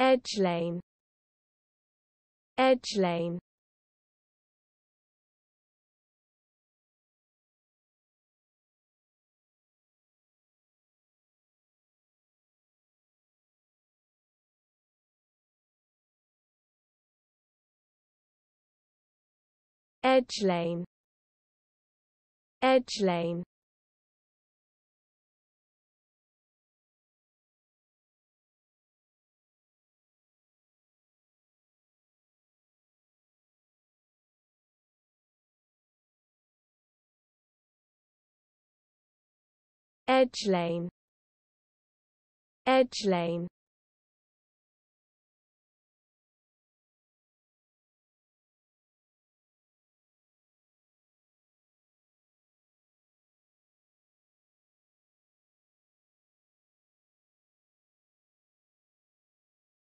Edgelane Edgelane Edgelane Edgelane Edgelane Edgelane